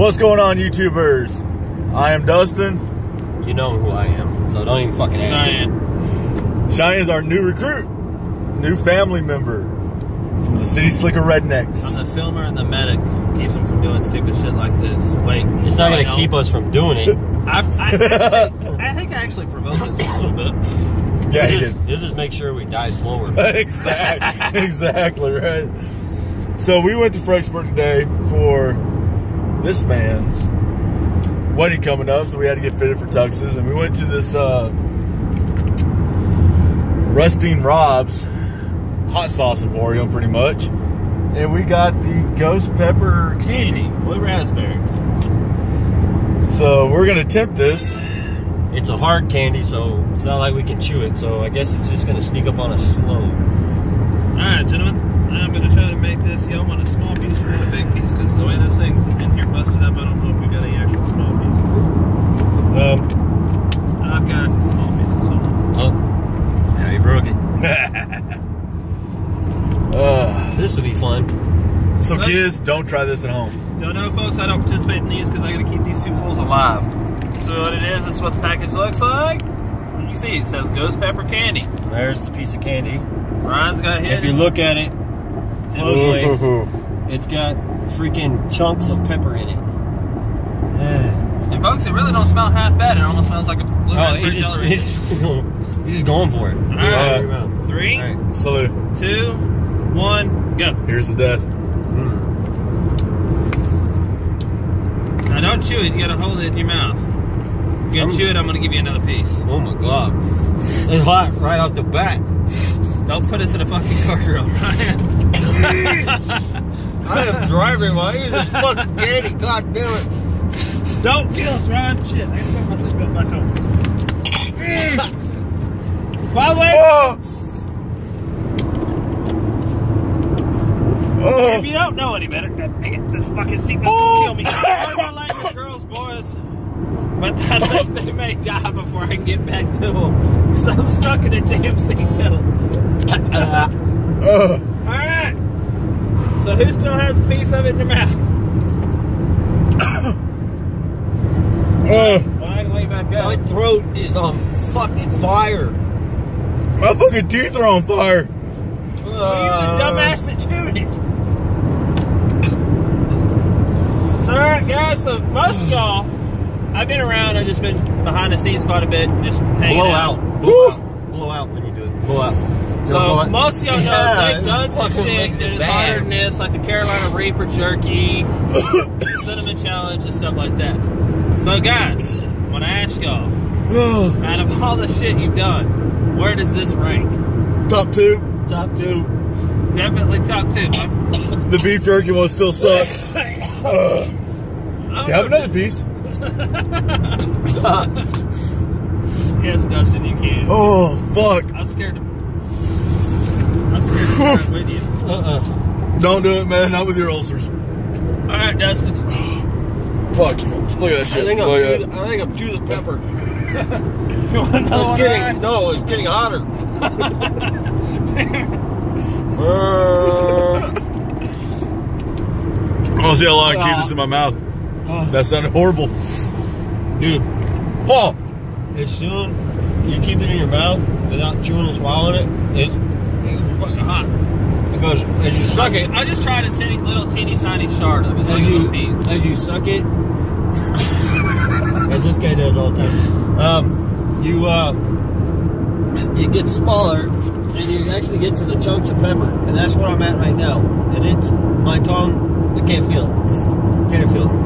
What's going on, YouTubers? I am Dustin. You know who I am, so don't even fucking ask. Cheyenne. is our new recruit, new family member from the City Slicker Rednecks. I'm the filmer and the medic. Keeps him from doing stupid shit like this. Wait, It's not gonna keep us from doing it. I, I, actually, I think I actually provoked this a little bit. Yeah, he He'll did. just, just make sure we die slower. exactly, exactly right. So we went to Fredericksburg today for this man's wedding coming up, so we had to get fitted for tuxes, and we went to this uh, Rustlin Rob's hot sauce emporium, pretty much, and we got the ghost pepper candy. With raspberry. So we're gonna attempt this. It's a hard candy, so it's not like we can chew it. So I guess it's just gonna sneak up on us slow. Alright, gentlemen. I'm going to try to make this. Yeah, I want a small piece or a big piece because the way this thing's in here busted up, I don't know if we got any actual small pieces. Um, I've got small pieces. Hold on. oh, yeah, you broke it. Uh, This will be fun. so kids, don't try this at home. Don't know, folks. I don't participate in these because I got to keep these two fools alive. So what it is, is what the package looks like. You see, it says ghost pepper candy. There's the piece of candy. Ryan's got his. If you look at it closely, it's got freaking chunks of pepper in it. And folks, it really don't smell half bad. It almost smells like a blue Oh, raspberry he's just, he's, he's just going for it. All right. Your. Three, All right. Salute. two, one, go. Here's the death. Hmm. Now don't chew it. You gotta hold it in your mouth. If You I'm- gonna chew it? I'm gonna give you another piece. Oh my god. It's hot right off the bat. Don't put us in a fucking guardrail, Ryan. I am driving while I eat this fucking candy. God damn it. don't kill us, Ryan. Shit, I gotta put my seatbelt back on. By the way, Oh! Oh! if you don't know any better, dang it, this fucking seatbelt gonna kill me. I'm not like the girls, boys. But I think they may die before I get back to them. So I'm stuck in a damn seatbelt. Uh. Oh! Alright. So who still has a piece of it in their mouth? Oh! Well, I can lay back My throat is on fucking fire. My fucking teeth are on fire! you the uh. dumbass that chewed it. So, alright, guys, so most of y'all, I've been around, I've just been behind the scenes quite a bit, just hanging Blow out. out. Blow out. Blow out when you do it. Blow out. So Blow most of y'all know Yeah, they've done some shit makes that it is bad. than this, like the Carolina Reaper jerky, cinnamon challenge, and stuff like that. So guys, when I ask y'all, Oh. out of all the shit you've done, where does this rank? Top two. Top two. Definitely top two. I'm, The beef jerky one still sucks. Ugh. I'm Can I have another piece? Yes, Dustin, you can. Oh, fuck. I'm scared to. I'm scared to try with you. Uh-uh. Don't do it, man. Not with your ulcers. All right, Dustin. Fuck you. Look at that I shit. think I'm Look to the, I think I'm to the pepper. You want another It's one, getting Ryan? no, it's getting hotter. Uh. I want to see how long I can keep this in my mouth. That sounded horrible. dude, Oh! as soon you keep it in your mouth without chewing and swallowing it, it's, it's fucking hot. Because as you suck it, I just tried a teeny, little teeny tiny shard of it, like as a you little piece. as you suck it, as this guy does all the time, um, you uh, it gets smaller, and you actually get to the chunks of pepper, and that's where I'm at right now. And it's my tongue, I can't feel it, can't feel it.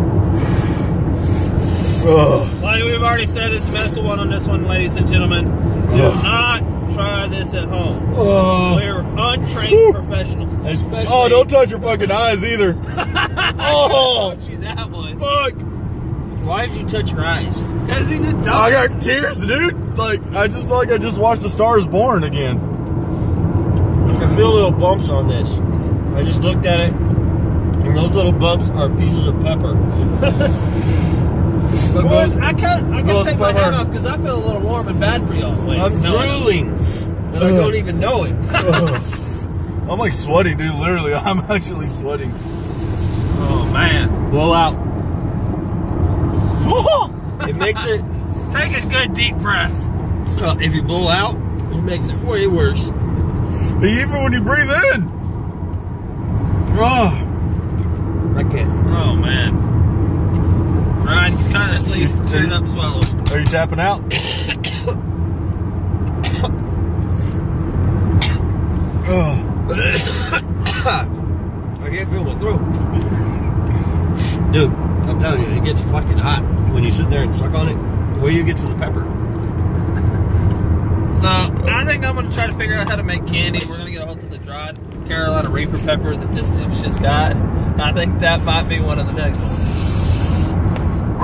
Ugh. Like we've already said, it's a medical one on this one, ladies and gentlemen. Do not try this at home. Ugh. We're untrained professionals. Especially, Oh, don't touch your fucking eyes either. oh! Touch you that one. Fuck! Why did you touch your eyes? Because he's a dumb. I got tears, dude. Like, I just feel like I just watched The Stars Born again. I feel little bumps on this. I just looked at it, and those little bumps are pieces of pepper. But Boys, goes- I can't. I can't take my pepper. hat off because I feel a little warm and bad for y'all. Wait, I'm no, drooling, and I don't even know it. I'm like sweating, dude. Literally, I'm actually sweating. Oh man. Blow out. it makes it. Take a good deep breath. Uh, if you blow out, it makes it way worse. Even when you breathe in. Oh, I can't. Oh man. Ryan, you kind of at least chew up, swallow. are you tapping out? I can't feel my throat. Dude, I'm telling you, it gets fucking hot when you sit there and suck on it. Where you get to the pepper. So I think I'm gonna try to figure out how to make candy. We're gonna get a hold of the dried Carolina Reaper pepper that this noob's just got. I think that might be one of the next ones.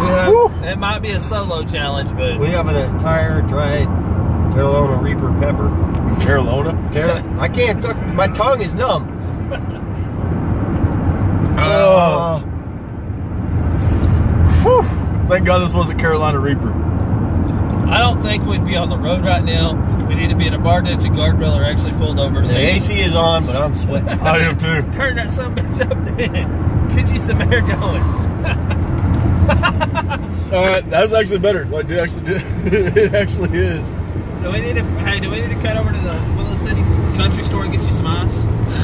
We have, It might be a solo challenge, but we have an entire dried Carolina Reaper pepper. Carolina. Car- I can't tuck, my tongue is numb. Oh. Whew. Thank God this wasn't Carolina Reaper. I don't think we'd be on the road right now. We need to be in a bar ditch, a guardrail, or actually pulled over. The AC is on, but I'm sweating. I am too. turn that some bitch up then. Get you some air going. All right, uh, that's actually better. Like, it actually, did. it actually is. Do we need to? Hey, do we need to cut over to the Willow City country store and get you some ice?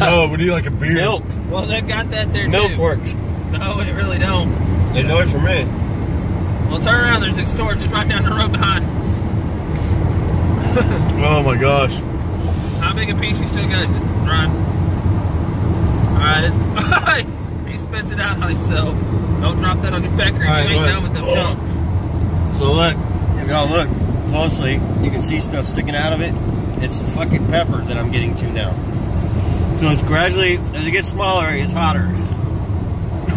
Oh, we need like a beer. Milk. Well, they've got that there Milk too. works. No, it really don't. They know it for me. Well, turn around. There's a store just right down the road behind us. Oh my gosh. How big a piece you still got, Ryan? All right, it's, he spits it out on himself. Don't drop that on your pecker. All right, you ain't look. done with them chunks. So look, if y'all look closely, you can see stuff sticking out of it. It's the fucking pepper that I'm getting to now. So it's gradually, as it gets smaller, it gets hotter.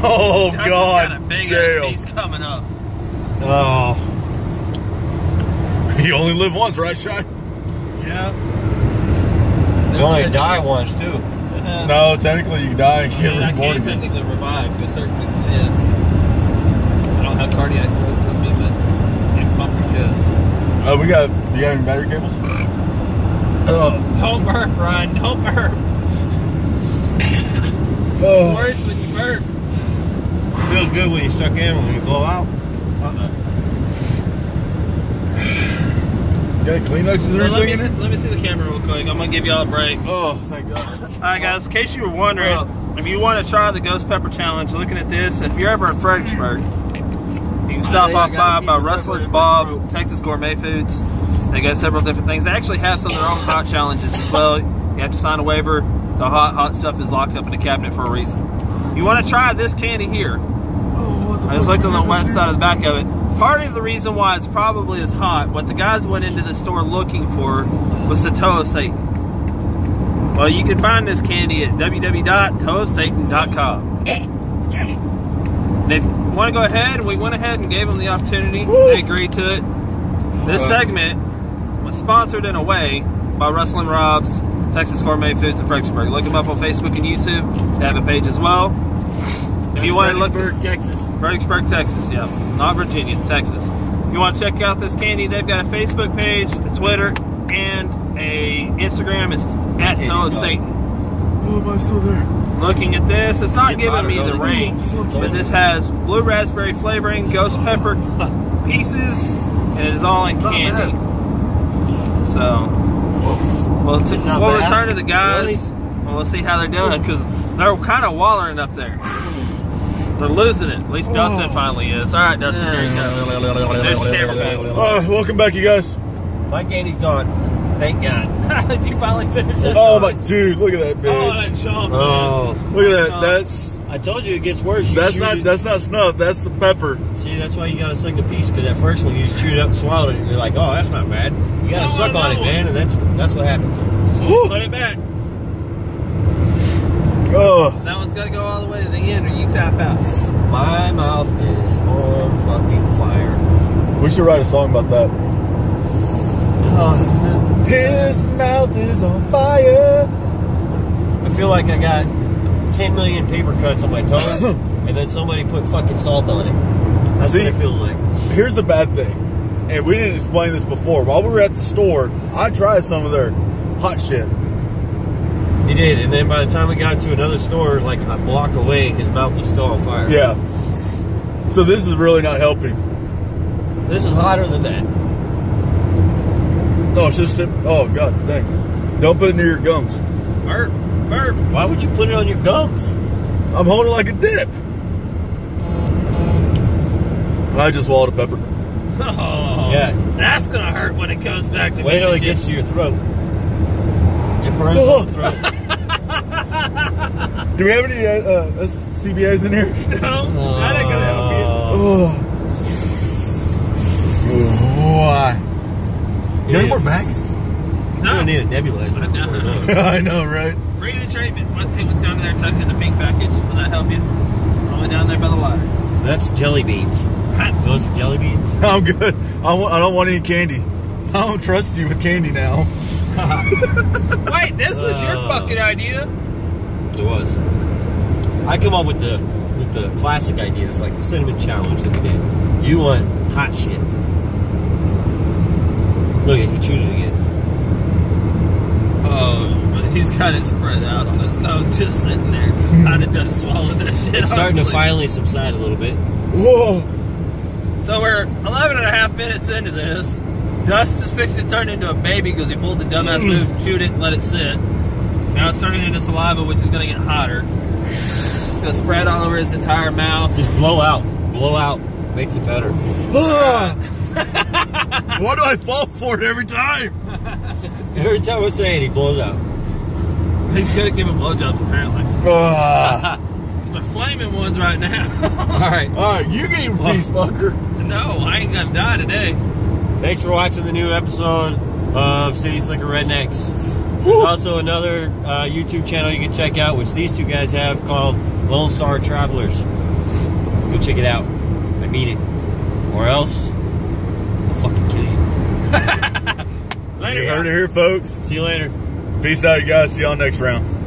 Oh That's God. got a big Damn. ass piece coming up. Oh, You only live once, right, Shy? Yeah. you only die once too. Uh, No, technically you die and I, get mean, I reborn can technically revive to a certain extent. Have cardiac drugs with me, but I pump your chest. Uh, we got. Do you have any battery cables? Oh, don't burp, Ryan. Don't burp. Oh. Worse when you burp. feels good when you suck in, when you blow out. Got any Kleenexes So or let, me anything see, let me see the camera real quick. I'm gonna give y'all a break. Oh, thank God. All right, guys. In case you were wondering, Oh. if you want to try the Ghost Pepper Challenge, looking at this, if you're ever in Fredericksburg, you can stop off by by Rustlin Rob's. Texas Gourmet Foods. They got several different things. They actually have some of their own hot challenges as well. You have to sign a waiver. The hot hot stuff is locked up in a cabinet for a reason. You want to try this candy here? I just looked on the west side of the back of it. Part of the reason why it's probably as hot, what the guys went into the store looking for was the toe of Satan. Well, you can find this candy at www.toeofsatan.com. And if want to go ahead, we went ahead and gave them the opportunity. They agreed to it. This segment was sponsored in a way by Rustlin Rob's, Texas Gourmet Foods in Fredericksburg. Look them up on Facebook and YouTube. They have a page as well. If you want to look Fredericksburg, Texas. Fredericksburg, Texas. Yeah, not Virginia, Texas. If you want to check out this candy, they've got a Facebook page, a Twitter, and a Instagram. It's at Candy's Toe of gone. Satan. Oh, am I still there? Looking at this, it's not It's giving me the don't range, but this has blue raspberry flavoring, ghost pepper pieces, and it is all in Not candy. So, we'll, t- we'll return to the guys. Really? and we'll see how they're doing because they're kind of wallering up there. They're losing it. At least Dustin Oh. finally is. All right, Dustin, here you go. There's the camera back. Oh, welcome back, you guys. My candy's gone. Thank God. Did you finally finish it? Oh my dude, look at that Oh, bitch. that chomp, man. Oh, Look at that. Oh. That's I told you it gets worse. You that's not it- that's not snuff. That's the pepper. See, that's why you gotta suck the piece because that first one you just chewed it up and swallowed it, and you're like, oh, that's not bad. You gotta Oh, suck on it, no. man, and that's that's what happens. Put it back. Oh, That one's got to go all the way to the end or you tap out. My mouth is on fucking fire. we should write a song about that. Oh, His mouth is on fire. I feel like I got 10 million paper cuts on my tongue, and then somebody put fucking salt on it. That's See? what it feels like. Here's the bad thing, and we didn't explain this before. While we were at the store, I tried some of their hot shit. He did, and then by the time we got to another store, like a block away, his mouth was still on fire. Yeah. So this is really not helping. This is hotter than that. Oh, it's just sit. Oh, god dang. Don't put it near your gums. Burp, burp. Why would you put it on your gums? I'm holding it like a dip. I just swallowed a pepper. Oh, Yeah. That's gonna hurt when it comes back to Wait till it gets to your throat. It burns Oh. throat. Do we have any uh, uh, CBAs in here? No, that ain't gonna help you. Oh. Why? You know any more back? No. gonna need a nebulizer. I know. before you it. I know, right? Read the treatment. What thing was down there tucked in the pink package? Will that help you? Only down there by the ladder. That's jelly beans. Those are jelly beans. I'm good. I, don't want any candy. I don't trust you with candy now. Wait, this was your Uh. fucking idea. It was. I come up with the with the classic ideas, like the cinnamon challenge that we did. You want hot shit. Look at he chewed it again. Oh, but he's got it spread out on his tongue, just sitting there. Kind of done swallowing that shit. It's starting to finally subside a little bit. Whoa. So we're 11 and a half minutes into this. Dust is fixing to turn into a baby because he pulled the dumbass mm. move, chewed it, and let it sit. Now it's turning into saliva, which is going to get hotter. It's going to spread all over his entire mouth. Just blow out. Blow out makes it better. Why do I fall for it every time? Every time I say it, he blows out. He's good at giving blowjobs, apparently. Ah. The flaming ones right now. All right. All right, you get your piece, fucker. no, I ain't going to die today. Thanks for watching the new episode of City Slicker Rednecks. There's also another uh, YouTube channel you can check out, which these two guys have called Lone Star Travelers. Go check it out. I mean it. Or else, I'll fucking kill you. Later, You heard it here, folks. See you later. Peace out, you guys. See y'all next round.